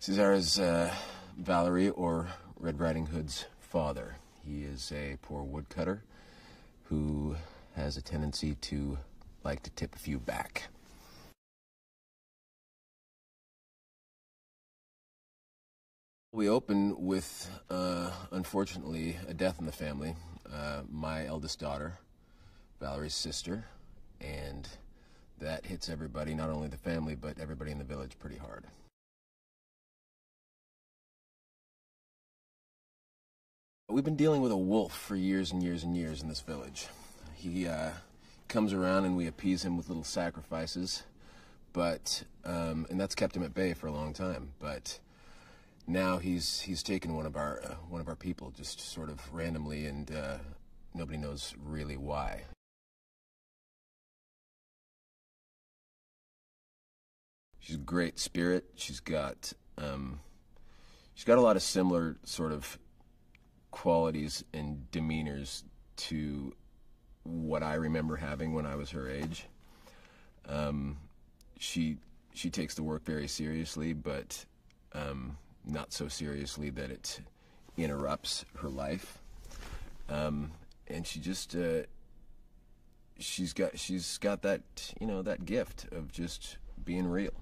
Cesaire is uh, Valerie or Red Riding Hood's father. He is a poor woodcutter who has a tendency to like to tip a few back. We open with, uh, unfortunately, a death in the family. Uh, my eldest daughter, Valerie's sister, and that hits everybody, not only the family, but everybody in the village pretty hard. We've been dealing with a wolf for years and years and years in this village. He uh, comes around and we appease him with little sacrifices, but um, and that's kept him at bay for a long time. But now he's he's taken one of our uh, one of our people just sort of randomly, and uh, nobody knows really why. She's a great spirit. She's got um, she's got a lot of similar sort of qualities and demeanors to what I remember having when I was her age. Um, she she takes the work very seriously, but um, not so seriously that it interrupts her life. Um, and she just uh, she's got she's got that you know that gift of just being real.